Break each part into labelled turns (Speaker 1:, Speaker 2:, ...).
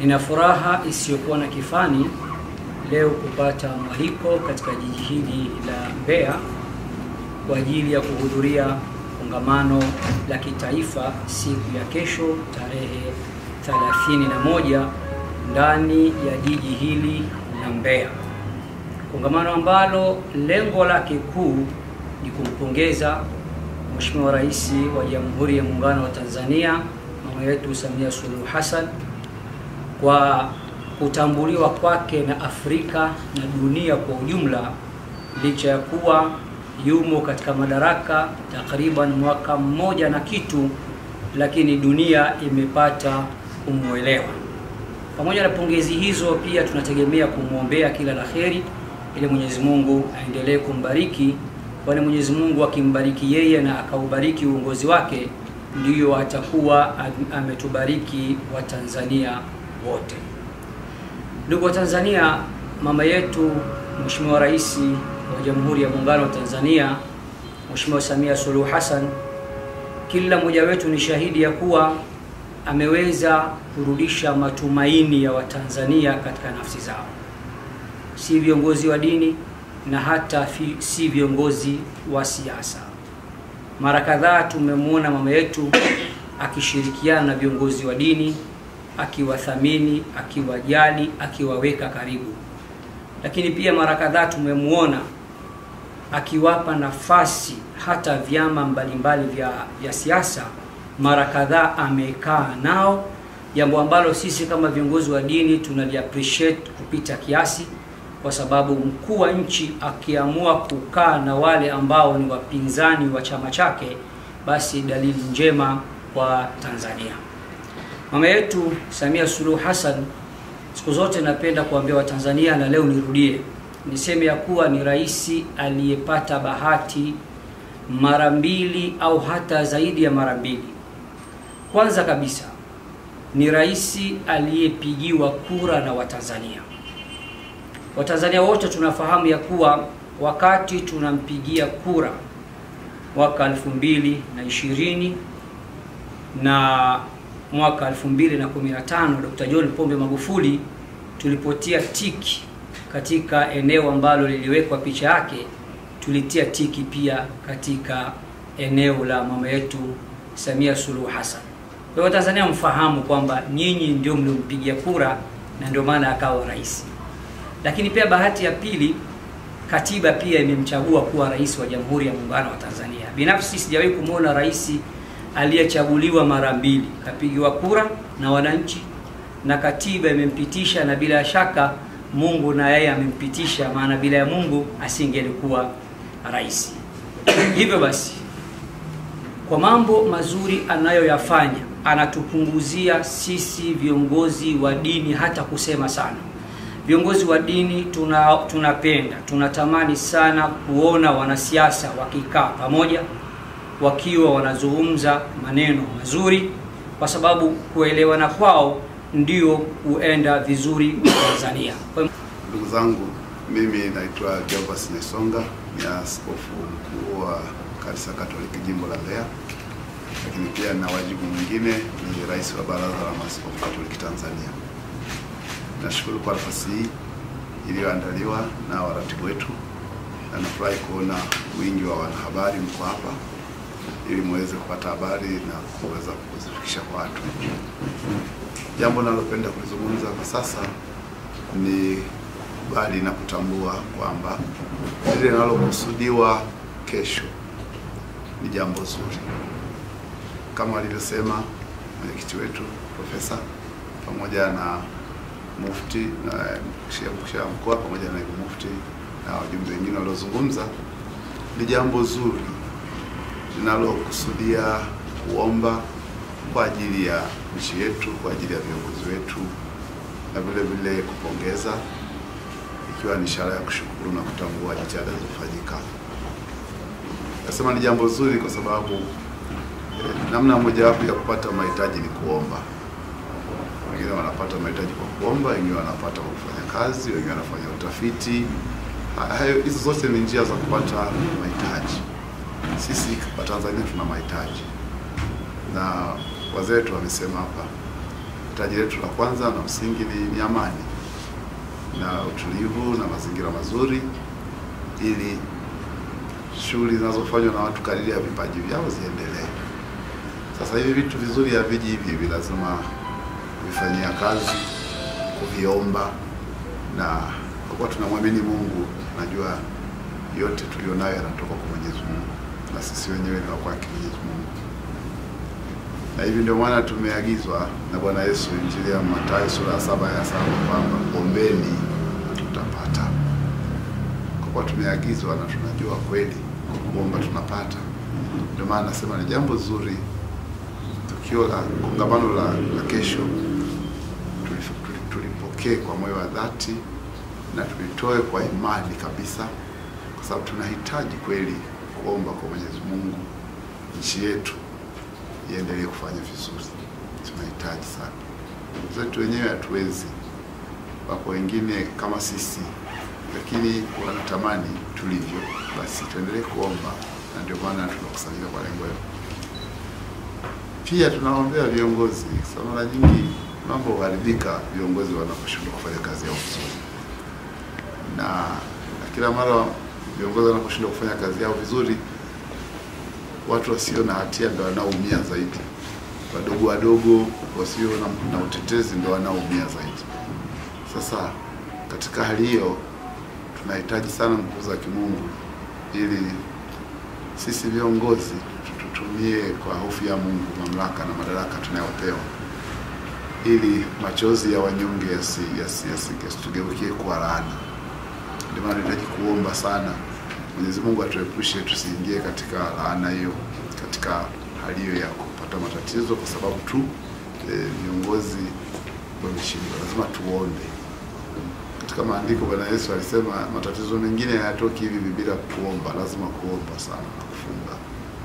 Speaker 1: Nina furaha isiyokuwa na kifani leo kupata mwaliko katika jiji hili la Mbeya kwa ajili ya kuhudhuria kongamano la kitaifa siku ya kesho tarehe 31 ndani ya jiji hili la Mbeya, kongamano ambalo lengo lake kuu ni kumpongeza Mheshimiwa Rais wa Jamhuri ya Muungano wa Tanzania mama yetu Samia Suluhu Hassan kwa kutambuliwa kwake na Afrika na dunia kwa ujumla, licha ya kuwa yumo katika madaraka takriban mwaka mmoja na kitu, lakini dunia imepata kumwelewa. Pamoja na pongezi hizo, pia tunategemea kumwombea kila la heri ili Mwenyezi Mungu aendelee kumbariki, kwani Mwenyezi Mungu akimbariki yeye na akaubariki uongozi wake, ndiyo atakuwa ametubariki Watanzania wote. Ndugu wa Tanzania, mama yetu Mheshimiwa Rais wa Jamhuri ya Muungano wa Tanzania Mheshimiwa Samia Suluhu Hassan, kila mmoja wetu ni shahidi ya kuwa ameweza kurudisha matumaini ya Watanzania katika nafsi zao, si viongozi wa dini na hata fi, si viongozi wa siasa. Mara kadhaa tumemwona mama yetu akishirikiana na viongozi wa dini akiwathamini, akiwajali, akiwaweka karibu. Lakini pia mara kadhaa tumemwona akiwapa nafasi hata vyama mbalimbali vya, vya siasa. Mara kadhaa amekaa nao, jambo ambalo sisi kama viongozi wa dini tunali appreciate kupita kiasi, kwa sababu mkuu wa nchi akiamua kukaa na wale ambao ni wapinzani wa chama chake, basi dalili njema kwa Tanzania. Mama yetu Samia Suluhu Hassan, siku zote napenda kuambia Watanzania na leo nirudie niseme ya kuwa ni rais aliyepata bahati mara mbili au hata zaidi ya mara mbili. Kwanza kabisa ni rais aliyepigiwa kura na Watanzania. Watanzania wote tunafahamu ya kuwa wakati tunampigia kura mwaka elfu mbili na ishirini na mwaka 2015 Dr. John Pombe Magufuli tulipotia tiki katika eneo ambalo liliwekwa picha yake, tulitia tiki pia katika eneo la mama yetu Samia Suluhu Hassan. Kwa hiyo Tanzania mfahamu kwamba nyinyi ndio mliompigia kura na ndio maana akawa rais. Lakini pia bahati ya pili, katiba pia imemchagua kuwa rais wa Jamhuri ya Muungano wa Tanzania. Binafsi sijawahi kumwona rais aliyechaguliwa mara mbili, kapigiwa kura na wananchi na katiba imempitisha, na bila shaka Mungu na yeye amempitisha, maana bila ya Mungu asingelikuwa rais. Hivyo basi, kwa mambo mazuri anayoyafanya anatupunguzia sisi viongozi wa dini hata kusema sana. Viongozi wa dini tuna tunapenda tunatamani sana kuona wanasiasa wakikaa pamoja wakiwa wanazungumza maneno mazuri, kwa sababu kuelewana kwao ndio huenda vizuri Tanzania.
Speaker 2: Ndugu zangu, mimi naitwa Jobas Nesonga, ni askofu mkuu wa kanisa Katoliki jimbo la Mbeya, lakini pia na wajibu mwingine ni rais wa baraza la maaskofu Katoliki Tanzania. Nashukuru kwa nafasi hii iliyoandaliwa na waratibu wetu, na nafurahi kuona wingi wa wanahabari mko hapa ili muweze kupata habari na kuweza kuzifikisha kwa watu. Jambo nalopenda kulizungumza kwa sasa ni bali na kutambua kwamba lile linalokusudiwa kesho ni jambo zuri, kama alivyosema mwenyekiti wetu Profesa pamoja na mufti na mkuu wa mkoa pamoja na mufti na wajumbe wengine waliozungumza, ni jambo zuri linalokusudia kuomba kwa ajili ya nchi yetu, kwa ajili ya viongozi wetu, na vile vile kupongeza, ikiwa ni ishara ya kushukuru na kutambua jitihada zilizofanyika. Nasema ni jambo zuri kwa sababu eh, namna mojawapo ya kupata mahitaji ni kuomba. Wengine wanapata mahitaji kwa kuomba, wengine wanapata kwa kufanya kazi, wengine wanafanya utafiti. Hayo hizo zote ni njia za kupata mahitaji. Sisi Watanzania tuna mahitaji na wazee wetu wamesema hapa, hitaji letu la kwanza na msingi ni, ni amani na utulivu na mazingira mazuri, ili shughuli zinazofanywa na watu kadiri ya vipaji vyao ziendelee. Sasa hivi vitu vizuri haviji hivi hivi, lazima kuvifanyia kazi, kuviomba, na kwa kuwa tunamwamini Mungu, najua yote tulionayo yanatoka kwa Mwenyezi Mungu na sisi wenyewe ni wa kwake Mwenyezi Mungu, na hivi ndio maana tumeagizwa na Bwana Yesu, Injili ya Mathayo sura ya saba ya saba kwamba ombeni tutapata. Kwa kuwa tumeagizwa na tunajua kweli kwa kuomba tunapata, ndio maana nasema ni jambo zuri tukio la kongamano la, la kesho. Tulipokee kwa moyo wa dhati na tulitoe kwa imani kabisa, kwa sababu tunahitaji kweli kuomba kwa Mwenyezi Mungu nchi yetu iendelee kufanya vizuri. Tunahitaji sana, zetu wenyewe hatuwezi, wako wengine kama sisi, lakini wanatamani tulivyo. Basi tuendelee kuomba, na ndio maana tunakusanyika kwa lengo hilo. Pia tunaombea viongozi, sababu mara nyingi mambo huharibika viongozi wanaposhindwa kufanya kazi yao vizuri, na, na kila mara viongozi wanaposhindwa kufanya kazi yao vizuri, watu wasio na hatia ndio wanaoumia zaidi, wadogo wadogo wasio na, na utetezi ndio wanaoumia zaidi. Sasa katika hali hiyo tunahitaji sana nguvu za kimungu ili sisi viongozi tutumie kwa hofu ya Mungu mamlaka na madaraka tunayopewa, ili machozi ya wanyonge yasitugeukie yasi, yasi, yasi, kuwa laana. Ndio maana tunahitaji kuomba sana Mwenyezi Mungu atuepushe tusiingie katika laana hiyo, katika hali hiyo ya kupata matatizo kwa sababu tu viongozi e, wameshindwa. Lazima tuombe. Katika maandiko Bwana Yesu alisema matatizo mengine hayatoki hivi bila kuomba. Lazima kuomba sana na kufunga.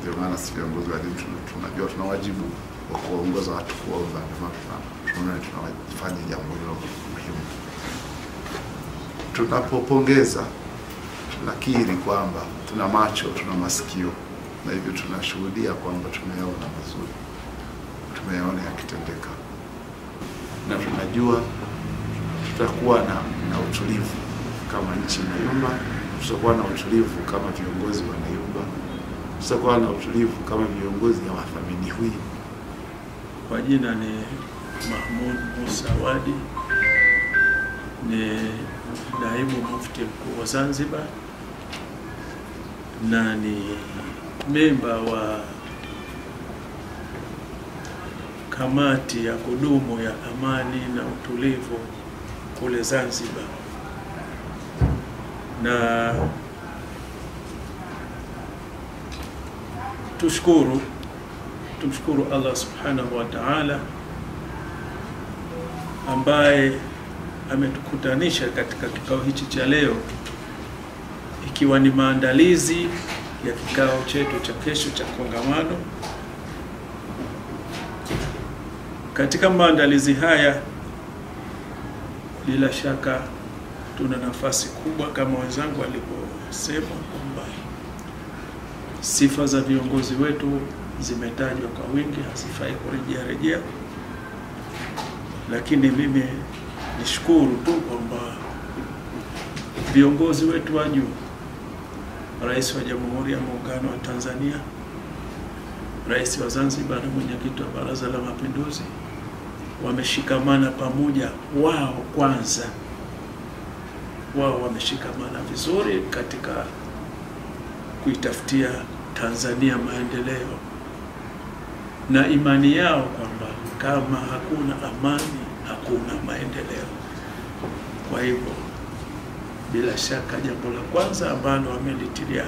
Speaker 2: Ndio maana sisi viongozi wa dini tunajua tuna wajibu wa kuwaongoza watu kuomba. Ndio maana tunaona tunafanya jambo hilo. Tunapopongeza nakiri kwamba tuna macho, tuna masikio, na hivyo tunashuhudia kwamba tumeyaona mazuri, tumeyaona yakitendeka, na tunajua tutakuwa na, na utulivu kama nchi inayumba, tutakuwa na utulivu kama viongozi wanayumba, tutakuwa na utulivu kama viongozi hawathaminiwi.
Speaker 3: Kwa jina ni Mahmud Musa Wadi, ni naibu mufti mkuu wa Zanzibar na ni memba wa kamati ya kudumu ya amani na utulivu kule Zanzibar, na tushukuru tumshukuru Allah subhanahu wa ta'ala ambaye ametukutanisha katika kikao hichi cha leo, ikiwa ni maandalizi ya kikao chetu cha kesho cha kongamano. Katika maandalizi haya, bila shaka tuna nafasi kubwa kama wenzangu walivyosema kwamba sifa za viongozi wetu zimetajwa kwa wingi, hazifai kurejea rejea, lakini mimi nishukuru tu kwamba viongozi wetu wa juu, Rais wa Jamhuri ya Muungano wa Tanzania, Rais wa Zanzibar na mwenyekiti wa Baraza la Mapinduzi wameshikamana pamoja. Wao kwanza, wao wameshikamana vizuri katika kuitafutia Tanzania maendeleo na imani yao kwamba kama hakuna amani hakuna maendeleo. Kwa hivyo, bila shaka, jambo la kwanza ambalo wamelitilia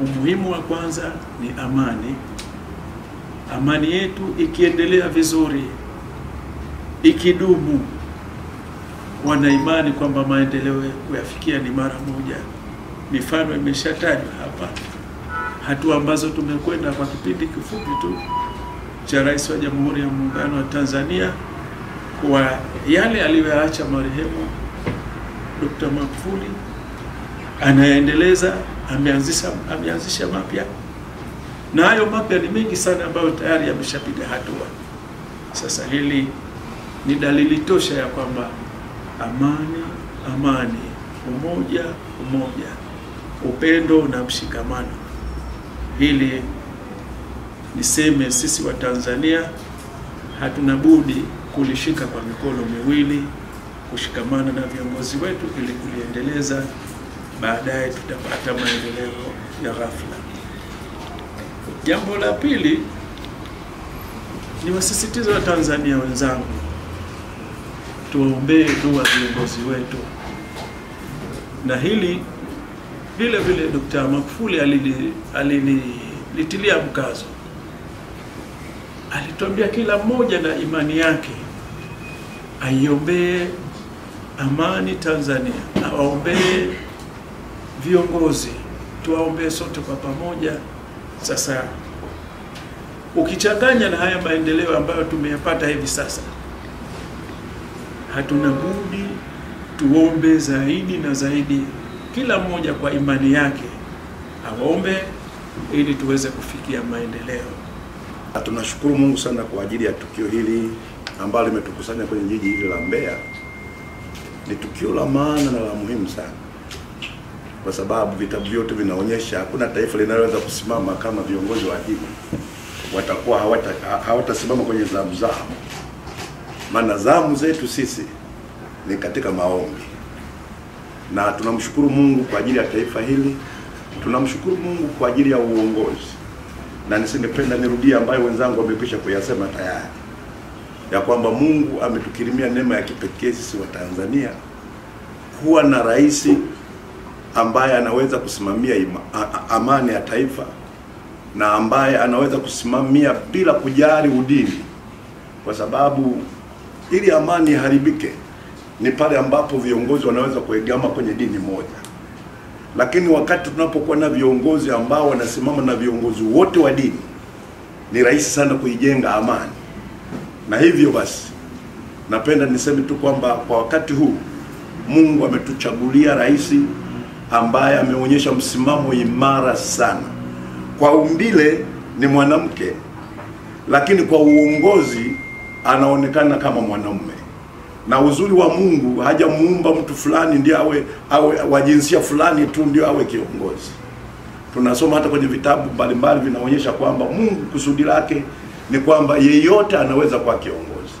Speaker 3: umuhimu wa kwanza ni amani. Amani yetu ikiendelea vizuri, ikidumu, wana imani kwamba maendeleo kuyafikia ni mara moja. Mifano imeshatajwa hapa, hatua ambazo tumekwenda kwa kipindi kifupi tu cha Rais wa Jamhuri ya Muungano wa Tanzania kwa yale aliyoyaacha marehemu Dr. Magufuli, anaendeleza, ameanzisha ameanzisha mapya, na hayo mapya ni mengi sana ambayo tayari yameshapiga hatua. Sasa hili ni dalili tosha ya kwamba amani, amani, umoja, umoja, upendo na mshikamano. Hili niseme sisi wa Tanzania hatuna budi kulishika kwa mikono miwili, kushikamana na viongozi wetu ili kuliendeleza, baadaye tutapata maendeleo ya ghafla. Jambo la pili ni wasisitizo wa Tanzania wenzangu, tuwaombee dua viongozi wetu, na hili vile vile Dr. Magufuli alili- alilitilia mkazo, alituambia kila mmoja na imani yake aiombee amani Tanzania, awaombee viongozi, tuwaombee sote kwa pamoja. Sasa ukichanganya na haya maendeleo ambayo tumeyapata hivi sasa, hatuna budi tuombe zaidi na zaidi, kila mmoja kwa imani yake awaombe ili tuweze kufikia maendeleo.
Speaker 4: Tunashukuru Mungu sana kwa ajili ya tukio hili ambalo limetukusanya kwenye jiji hili la Mbeya. Ni tukio la maana na la muhimu sana, kwa sababu vitabu vyote vinaonyesha hakuna taifa linaloweza kusimama kama viongozi wa dini watakuwa hawata hawatasimama kwenye zamu zao, maana zamu zetu sisi ni katika maombi, na tunamshukuru Mungu kwa ajili ya taifa hili, tunamshukuru Mungu kwa ajili ya uongozi. Na nisingependa nirudie ambayo wenzangu wamekwisha kuyasema tayari, ya kwamba Mungu ametukirimia neema ya kipekee sisi wa Tanzania kuwa na rais ambaye anaweza kusimamia ima, a, amani ya taifa na ambaye anaweza kusimamia bila kujali udini, kwa sababu ili amani iharibike ni pale ambapo viongozi wanaweza kuegama kwenye dini moja lakini wakati tunapokuwa na viongozi ambao wanasimama na viongozi wote wa dini, ni rahisi sana kuijenga amani. Na hivyo basi, napenda niseme tu kwamba kwa wakati huu Mungu ametuchagulia rais ambaye ameonyesha msimamo imara sana. Kwa umbile ni mwanamke, lakini kwa uongozi anaonekana kama mwanaume na uzuri wa Mungu hajamuumba mtu fulani ndiye awe, awe wa jinsia fulani tu ndio awe kiongozi. Tunasoma hata kwenye vitabu mbalimbali vinaonyesha kwamba Mungu kusudi lake ni kwamba yeyote anaweza kuwa kiongozi,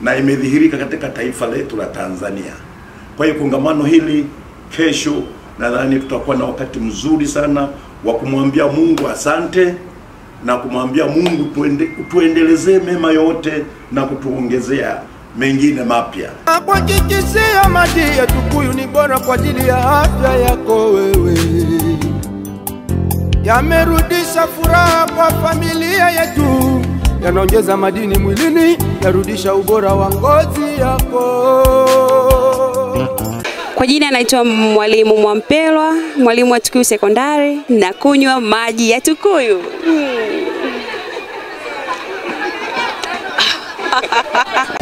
Speaker 4: na imedhihirika katika taifa letu la Tanzania. Kwa hiyo kongamano hili kesho, nadhani tutakuwa na wakati mzuri sana wa kumwambia Mungu asante na kumwambia Mungu tuende, tuendelezee mema yote na kutuongezea mengine mapya.
Speaker 5: Nakuhakikishia maji ya Tukuyu ni bora kwa ajili ya afya yako wewe, yamerudisha furaha kwa familia yetu, yanaongeza madini mwilini, yarudisha ubora wa ngozi yako.
Speaker 6: Kwa jina anaitwa Mwalimu Mwampelwa, mwalimu wa Tukuyu Sekondari, na kunywa maji ya Tukuyu. Mm.